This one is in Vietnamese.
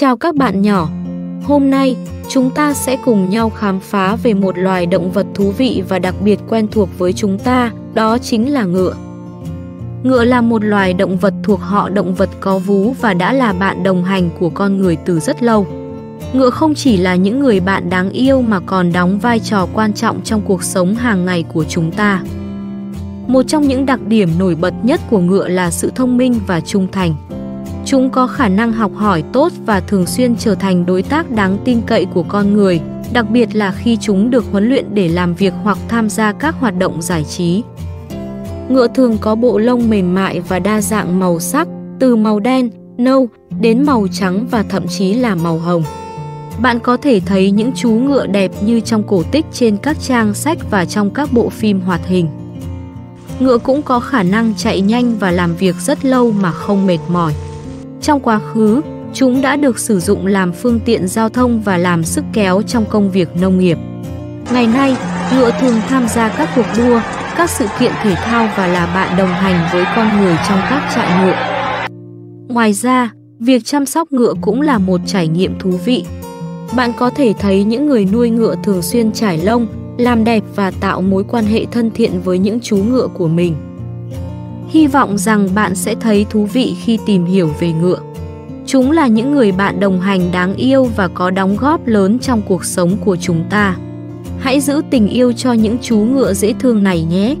Chào các bạn nhỏ. Hôm nay, chúng ta sẽ cùng nhau khám phá về một loài động vật thú vị và đặc biệt quen thuộc với chúng ta, đó chính là ngựa. Ngựa là một loài động vật thuộc họ động vật có vú và đã là bạn đồng hành của con người từ rất lâu. Ngựa không chỉ là những người bạn đáng yêu mà còn đóng vai trò quan trọng trong cuộc sống hàng ngày của chúng ta. Một trong những đặc điểm nổi bật nhất của ngựa là sự thông minh và trung thành. Chúng có khả năng học hỏi tốt và thường xuyên trở thành đối tác đáng tin cậy của con người, đặc biệt là khi chúng được huấn luyện để làm việc hoặc tham gia các hoạt động giải trí. Ngựa thường có bộ lông mềm mại và đa dạng màu sắc, từ màu đen, nâu đến màu trắng và thậm chí là màu hồng. Bạn có thể thấy những chú ngựa đẹp như trong cổ tích trên các trang sách và trong các bộ phim hoạt hình. Ngựa cũng có khả năng chạy nhanh và làm việc rất lâu mà không mệt mỏi. Trong quá khứ, chúng đã được sử dụng làm phương tiện giao thông và làm sức kéo trong công việc nông nghiệp. Ngày nay, ngựa thường tham gia các cuộc đua, các sự kiện thể thao và là bạn đồng hành với con người trong các trại ngựa. Ngoài ra, việc chăm sóc ngựa cũng là một trải nghiệm thú vị. Bạn có thể thấy những người nuôi ngựa thường xuyên trải lông, làm đẹp và tạo mối quan hệ thân thiện với những chú ngựa của mình. Hy vọng rằng bạn sẽ thấy thú vị khi tìm hiểu về ngựa. Chúng là những người bạn đồng hành đáng yêu và có đóng góp lớn trong cuộc sống của chúng ta. Hãy giữ tình yêu cho những chú ngựa dễ thương này nhé!